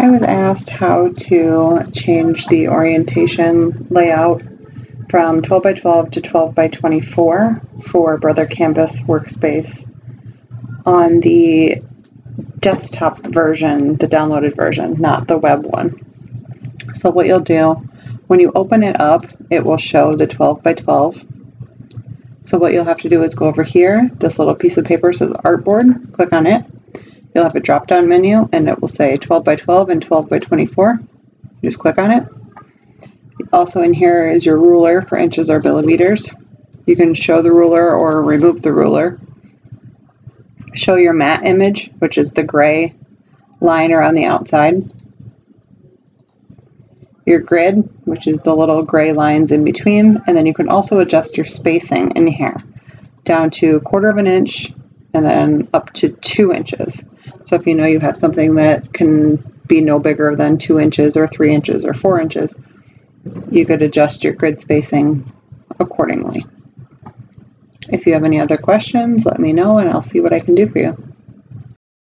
I was asked how to change the orientation layout from 12 by 12 to 12 by 24 for Brother Canvas workspace on the desktop version, the downloaded version, not the web one. So what you'll do, when you open it up, it will show the 12 by 12. So what you'll have to do is go over here, this little piece of paper says artboard, click on it, You'll have a drop down menu and it will say 12 by 12 and 12 by 24. You just click on it. Also in here is your ruler for inches or millimeters. You can show the ruler or remove the ruler. Show your mat image, which is the gray line around the outside. Your grid, which is the little gray lines in between. And then you can also adjust your spacing in here down to a quarter of an inch and then up to two inches. So if you know you have something that can be no bigger than two inches or three inches or four inches, you could adjust your grid spacing accordingly. If you have any other questions, let me know and I'll see what I can do for you.